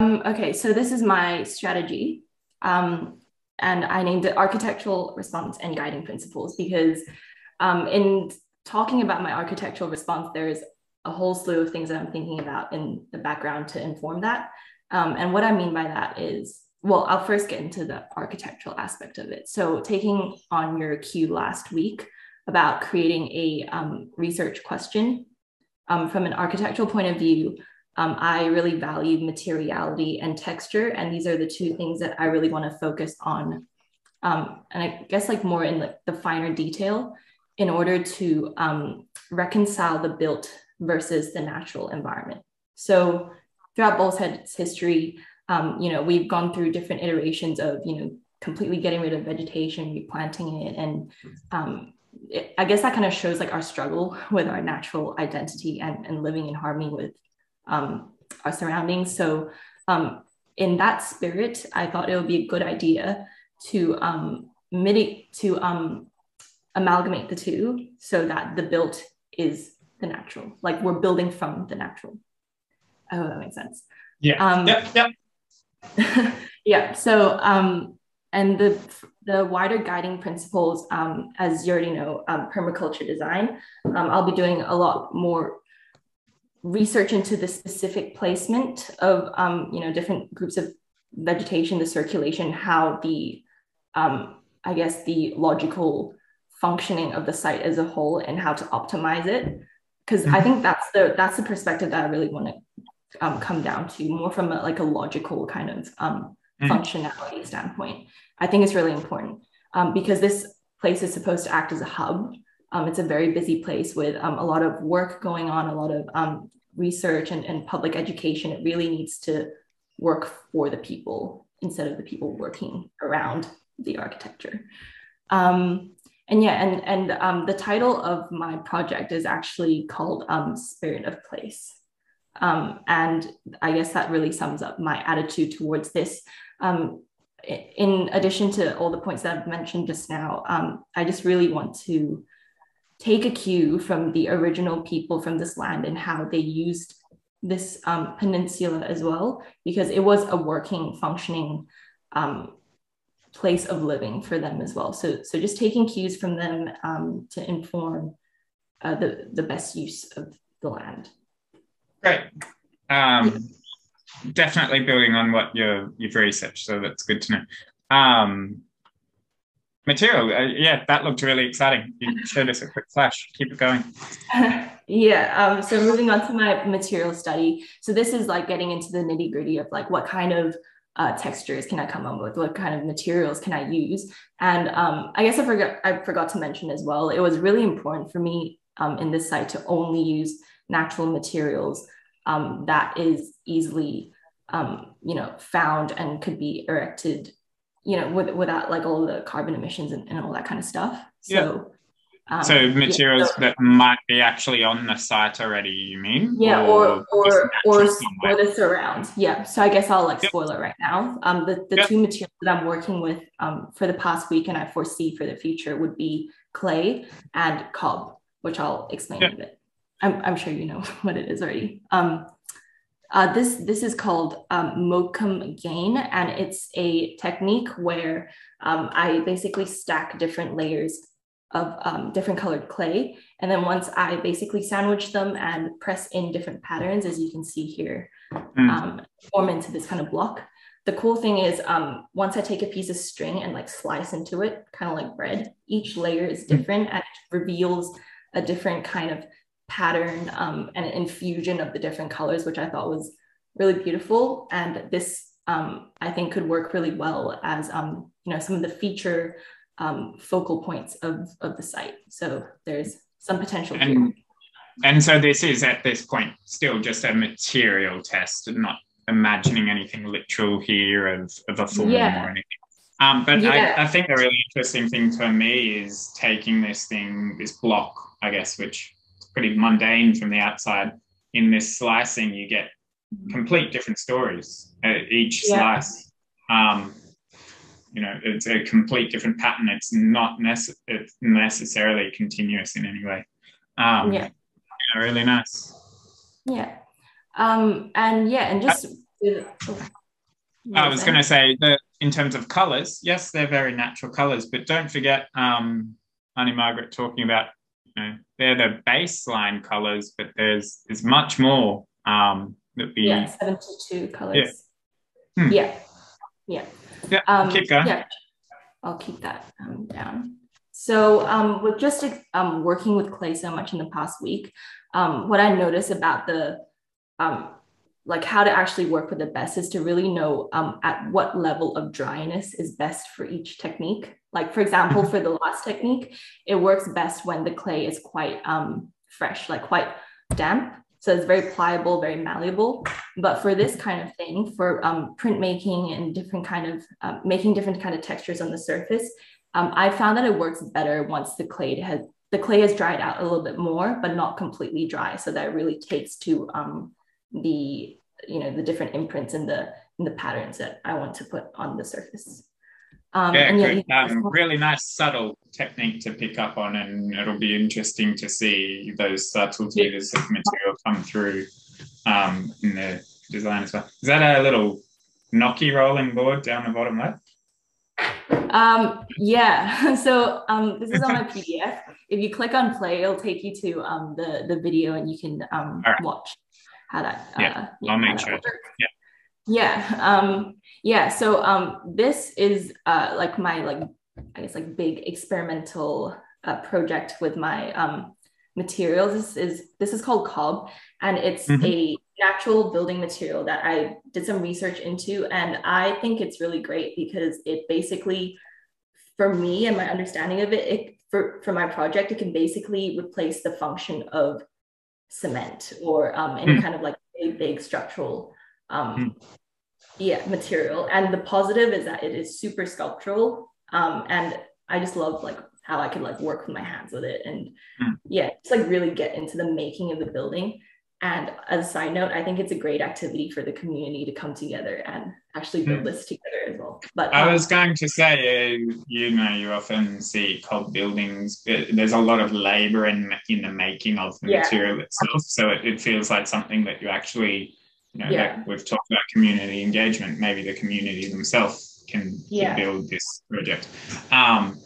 Um, okay, so this is my strategy. Um, and I named it Architectural Response and Guiding Principles because um, in talking about my architectural response, there's a whole slew of things that I'm thinking about in the background to inform that. Um, and what I mean by that is, well, I'll first get into the architectural aspect of it. So taking on your cue last week about creating a um, research question um, from an architectural point of view, um, I really value materiality and texture. And these are the two things that I really want to focus on. Um, and I guess like more in like the finer detail in order to um, reconcile the built versus the natural environment. So throughout Ball's Head's history, um, you know, we've gone through different iterations of, you know, completely getting rid of vegetation, replanting it. And um, it, I guess that kind of shows like our struggle with our natural identity and, and living in harmony with um, our surroundings. So um, in that spirit, I thought it would be a good idea to um, mitigate, to um, amalgamate the two so that the built is the natural, like we're building from the natural. I hope that makes sense. Yeah. Um, yep. Yep. yeah. So, um, and the the wider guiding principles, um, as you already know, um, permaculture design. Um, I'll be doing a lot more research into the specific placement of um, you know different groups of vegetation, the circulation, how the um, I guess the logical functioning of the site as a whole and how to optimize it because mm-hmm. I think that's the that's the perspective that I really want to um, come down to more from a, like a logical kind of um, mm-hmm. functionality standpoint. I think it's really important um, because this place is supposed to act as a hub. Um, it's a very busy place with um, a lot of work going on, a lot of um, research and, and public education. It really needs to work for the people instead of the people working around the architecture. Um, and yeah, and and um, the title of my project is actually called um, Spirit of Place. And I guess that really sums up my attitude towards this. In addition to all the points that I've mentioned just now, um, I just really want to take a cue from the original people from this land and how they used this um, peninsula as well, because it was a working, functioning um, place of living for them as well. So, so just taking cues from them um, to inform uh, the, the best use of the land. Great. Um, definitely building on what you you've researched, so that's good to know. Material, uh, yeah, that looked really exciting. You showed us a quick flash. Keep it going. yeah. Um, so moving on to my material study. So this is like getting into the nitty gritty of like what kind of uh, textures can I come up with? What kind of materials can I use? And um, I guess I forgot I forgot to mention as well. It was really important for me um, in this site to only use natural materials um, that is easily um, you know found and could be erected you know with, without like all the carbon emissions and, and all that kind of stuff. So um, so materials yeah, so, that might be actually on the site already, you mean? Yeah, or or or, or, or the surround. Yeah. So I guess I'll like yep. spoil it right now. Um, the, the yep. two materials that I'm working with um, for the past week and I foresee for the future would be clay and cob, which I'll explain yep. a bit. I'm, I'm sure you know what it is already. Um, uh, this this is called um, Mokume Gane, and it's a technique where um, I basically stack different layers of um, different colored clay. And then once I basically sandwich them and press in different patterns, as you can see here, mm. um, form into this kind of block. The cool thing is um, once I take a piece of string and like slice into it, kind of like bread, each layer is hmm. different and it reveals a different kind of pattern um, and infusion of the different colors, which I thought was really beautiful. And this um, I think could work really well as um, you know some of the feature um, focal points of, of the site. So there's some potential and, here. And so this is at this point still just a material test and not imagining anything literal here of, of a form yeah. or anything. Um, but yeah. I, I think the really interesting thing for me is taking this thing, this block, I guess, which pretty mundane from the outside. In this slicing, you get complete different stories at each yeah. slice. Um, you know it's a complete different pattern it's not nece- it's necessarily continuous in any way um, yeah. yeah really nice yeah um, and yeah and just oh, I was going to say that in terms of colors, yes, they're very natural colors, but don't forget, um, Annie Margaret talking about, know, they're the baseline colors, but there's there's much more um, that we yeah, seventy-two colors. Yeah, hmm. yeah, yeah. Yeah, um, keep going. Yeah, I'll keep that um, down. So um, with just um, working with clay so much in the past week, um, what I noticed about the um, like how to actually work with the best is to really know um, at what level of dryness is best for each technique. Like for example, mm-hmm. for the last technique, it works best when the clay is quite um, fresh, like quite damp. So it's very pliable, very malleable. But for this kind of thing, for um, printmaking and different kind of uh, making different kind of textures on the surface, um, I found that it works better once the clay has the clay has dried out a little bit more, but not completely dry. So that really takes to um, the you know the different imprints and the in the patterns that I want to put on the surface. Um, yeah, good. Um, really nice subtle technique to pick up on, and it'll be interesting to see those subtleties yeah. of material come through um, in the design as well. Is that a little gnocchi rolling board down the bottom left? Um, yeah, so um, this is on my PDF. If you click on play, it'll take you to um, the, the video and you can um, right. watch how that. Uh, yeah, I'll make sure. Yeah. Yeah. Um, yeah. So um, this is uh, like my like I guess like big experimental uh, project with my um, materials. This is this is called cob, and it's mm-hmm. a natural building material that I did some research into, and I think it's really great because it basically, for me and my understanding of it, it for for my project, it can basically replace the function of cement or um, any mm. kind of like big, big structural um, mm. yeah material and the positive is that it is super sculptural um, and i just love like how i could like work with my hands with it and mm. yeah just like really get into the making of the building and as a side note, I think it's a great activity for the community to come together and actually build this together as well. But um, I was going to say, you know, you often see cob buildings. There's a lot of labor in in the making of the yeah. material itself, so it, it, feels like something that you actually, you know, yeah. like we've talked about community engagement. Maybe the community themselves can, yeah. can build this project. Um,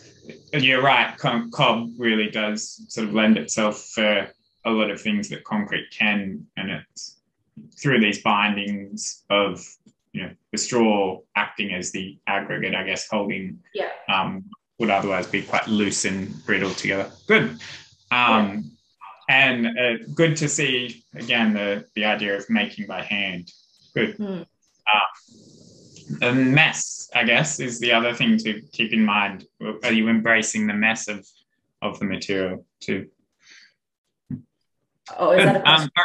you're right. Cob really does sort of lend itself for a lot of things that concrete can, and it's through these bindings of you know the straw acting as the aggregate, I guess, holding yeah. um, would otherwise be quite loose and brittle together. Good. Um, And uh, good to see again the the idea of making by hand. Good. Mm. Uh, a mess, I guess, is the other thing to keep in mind. Are you embracing the mess of of the material too? Oh, is that a question?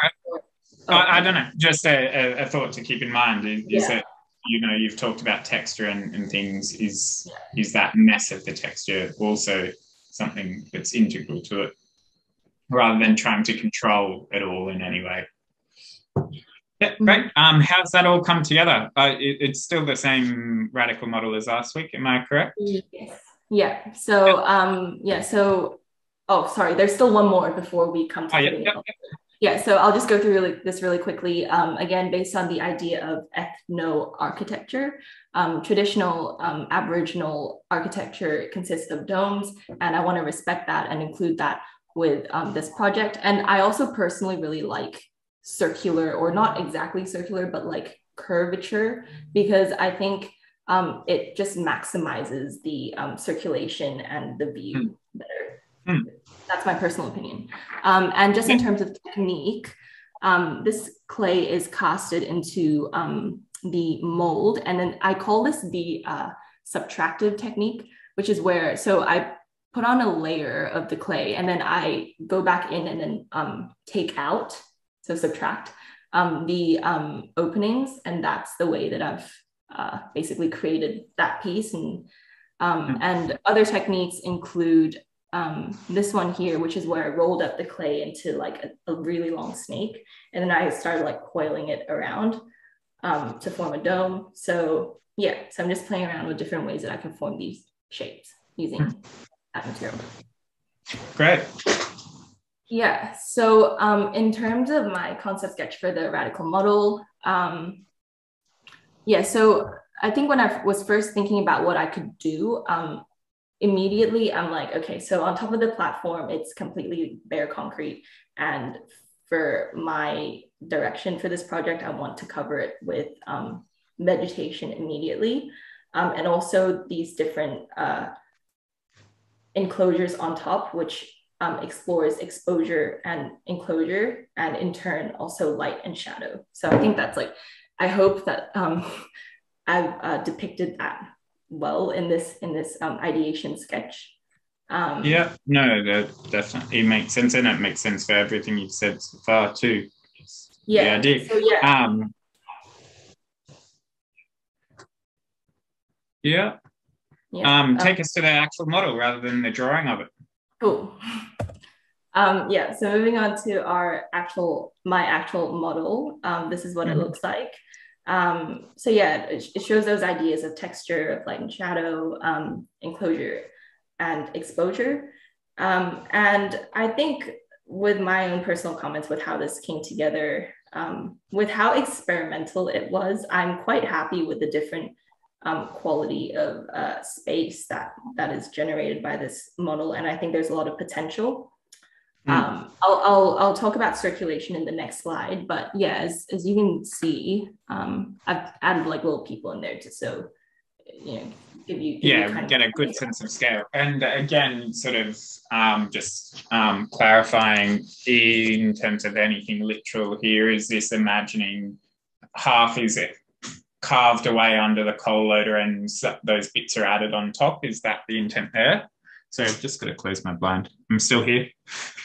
Um, oh, I, I, don't know. Just a, a, thought to keep in mind is, yeah. that you know you've talked about texture and, and things. Is yeah. is that mess of the texture also something that's integral to it, rather than trying to control it all in any way? Yeah, mm-hmm. great. Um, how's that all come together? Uh, it, it's still the same radical model as last week. Am I correct? Yes. Yeah. So um, yeah. So oh, sorry, there's still one more before we come to oh, yeah, yeah, yeah, so I'll just go through really, this really quickly. Um, again, based on the idea of ethno architecture, um, traditional um, Aboriginal architecture consists of domes, and I want to respect that and include that with um, this project. And I also personally really like circular, or not exactly circular, but like curvature, because I think um, it just maximizes the um, circulation and the view mm. better. Mm. That's my personal opinion. Um, and just in terms of technique, um, this clay is casted into um, the mold. And then I call this the uh, subtractive technique, which is where, so I put on a layer of the clay and then I go back in and then um, take out, so subtract um, the um, openings. And that's the way that I've uh, basically created that piece. And, mm. and other techniques include um, this one here, which is where I rolled up the clay into like a, a really long snake. And then I started like coiling it around um, to form a dome. So yeah, so I'm just playing around with different ways that I can form these shapes using mm-hmm. that material. Great. Yeah, so um, in terms of my concept sketch for the radical model, um, yeah, so I think when I was first thinking about what I could do, um, immediately I'm like, okay, so on top of the platform, it's completely bare concrete. And for my direction for this project, I want to cover it with um, vegetation immediately. Um, and also these different uh, enclosures on top, which um, explores exposure and enclosure, and in turn also light and shadow. So I think that's like, I hope that um, I've uh, depicted that well in this in this um, ideation sketch. Um, yeah, no, that definitely makes sense, and it makes sense for everything you've said so far too. Yeah. The So, yeah. Um, yeah. yeah. Um, take um, us to the actual model rather than the drawing of it. Cool. Um, yeah, so moving on to our actual, my actual model, um, this is what mm-hmm. it looks like. Um, so yeah, it, it, shows those ideas of texture, of light and shadow, um, enclosure, and exposure. Um, and I think with my own personal comments with how this came together, um, with how experimental it was, I'm quite happy with the different um, quality of uh, space that that is generated by this model. And I think there's a lot of potential. Mm. Um, I'll, I'll, I'll talk about circulation in the next slide, but yeah, as, as you can see, um, I've added like little people in there to so you know give you give yeah you get a good sense of scale. And again, sort of um, just um, clarifying in terms of anything literal here, is this imagining half is it carved away under the coal loader and those bits are added on top? Is that the intent there? So I've just got to close my blind. I'm still here.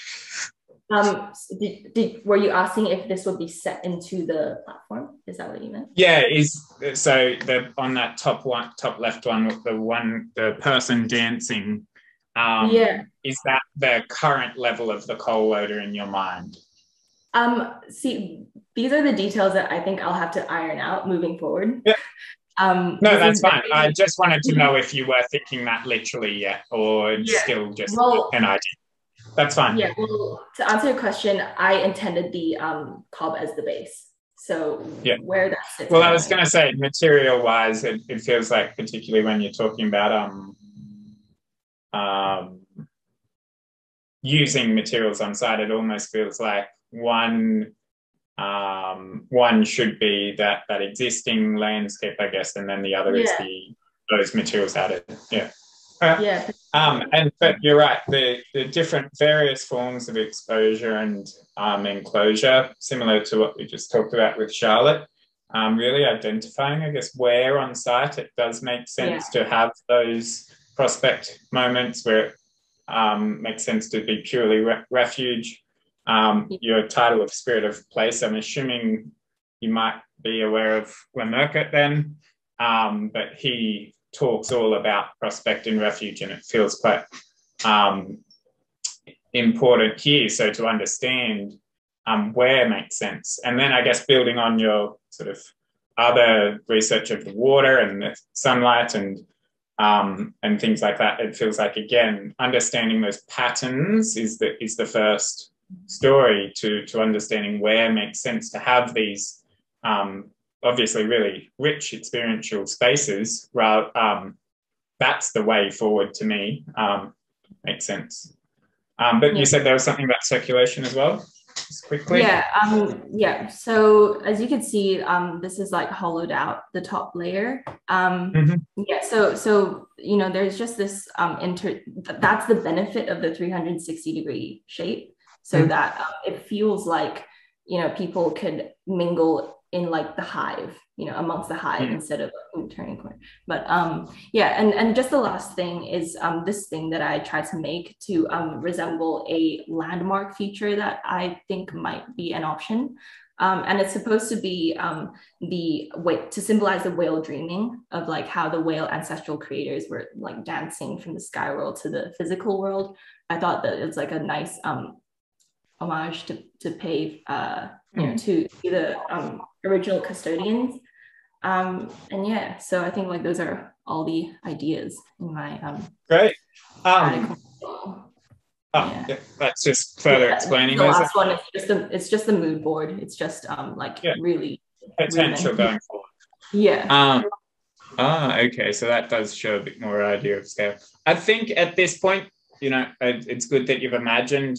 Um, did, did were you asking if this would be set into the platform? Is that what you meant? Yeah, is so the on that top one, top left one, the one, the person dancing. Um, yeah, is that the current level of the coal loader in your mind? Um, see, these are the details that I think I'll have to iron out moving forward. Yeah. Um, no, that's fine. I just wanted to know if you were thinking that literally yet, or yeah. still just well, an idea. That's fine. Yeah. Well, to answer your question, I intended the um, cob as the base. So yeah. where that sits. Well, I was going to say, material wise, it, it feels like, particularly when you're talking about um, um, using materials on site, it almost feels like one um, one should be that that existing landscape, I guess, and then the other yeah. is the those materials added. Yeah. Uh, yeah. Um, and but you're right. The the different various forms of exposure and um, enclosure, similar to what we just talked about with Charlotte. Um, really identifying, I guess, where on site it does make sense yeah. to have those prospect moments where it um, makes sense to be purely re- refuge. Um, your title of Spirit of Place, I'm assuming you might be aware of Lemerket then, um, but he talks all about prospect and refuge, and it feels quite um, important here. So to understand um, where makes sense, and then I guess building on your sort of other research of the water and the sunlight and um, and things like that, it feels like again understanding those patterns is the is the first story to to understanding where makes sense to have these um, obviously really rich experiential spaces, um, that's the way forward to me. Um, makes sense. Um, but yeah. you said there was something about circulation as well. Just quickly. Yeah. Um, yeah. So as you can see, um, this is like hollowed out the top layer. Um, mm-hmm. Yeah. So so you know, there's just this um, inter. That's the benefit of the 360 degree shape, so mm-hmm. that um, it feels like you know people could mingle in like the hive you know amongst the hive mm. instead of ooh, turning corner but um yeah and and just the last thing is um this thing that i tried to make to um resemble a landmark feature that i think might be an option um, and it's supposed to be um, the way to symbolize the whale dreaming of like how the whale ancestral creators were like dancing from the sky world to the physical world. I thought that it's like a nice um, homage to to pay uh, you know hmm. to the um, original custodians. Um, and yeah, so I think like those are all the ideas in my um, great. Um, oh, yeah. yeah. that's just further yeah, explaining. The last one is just a, it's just the mood board. It's just um like yeah. really potential really going forward. Yeah. Um, ah, okay. So that does show a bit more idea of scale. I think at this point, you know, it's good that you've imagined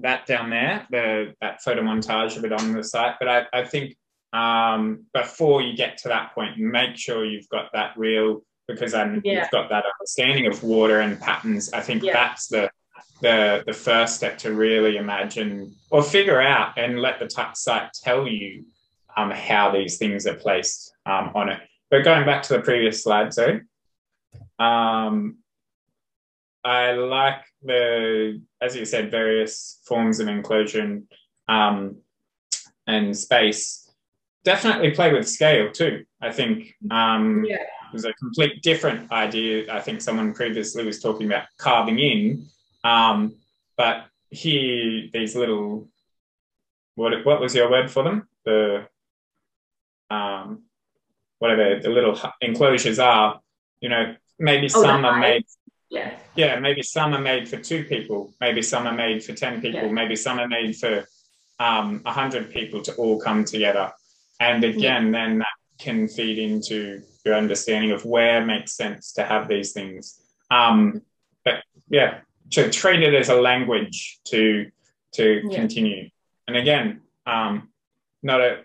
that down there, the that photo montage of it on the site. But I, I think um, before you get to that point, make sure you've got that real because then yeah. you've got that understanding of water and patterns. I think yeah. that's the the the first step to really imagine or figure out and let the site tell you um, how these things are placed um, on it. But going back to the previous slide, so um, I like the, as you said, various forms of inclusion um, and space. Definitely play with scale too. I think um, yeah. it was a complete different idea. I think someone previously was talking about carving in, um, but here these little what what was your word for them? The um, whatever the little enclosures are. You know, maybe oh, some are made yeah. Yeah, maybe some are made for two people, maybe some are made for 10 people, yeah. maybe some are made for um, 100 people to all come together. And again, yeah. then that can feed into your understanding of where makes sense to have these things. Um, but yeah, to treat it as a language to to yeah. continue. And again, um, not a.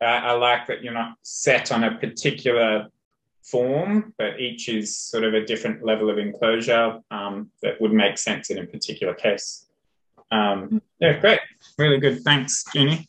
I like that you're not set on a particular form, but each is sort of a different level of enclosure um, that would make sense in a particular case. Um, yeah, great. Really good. Thanks, Jeannie.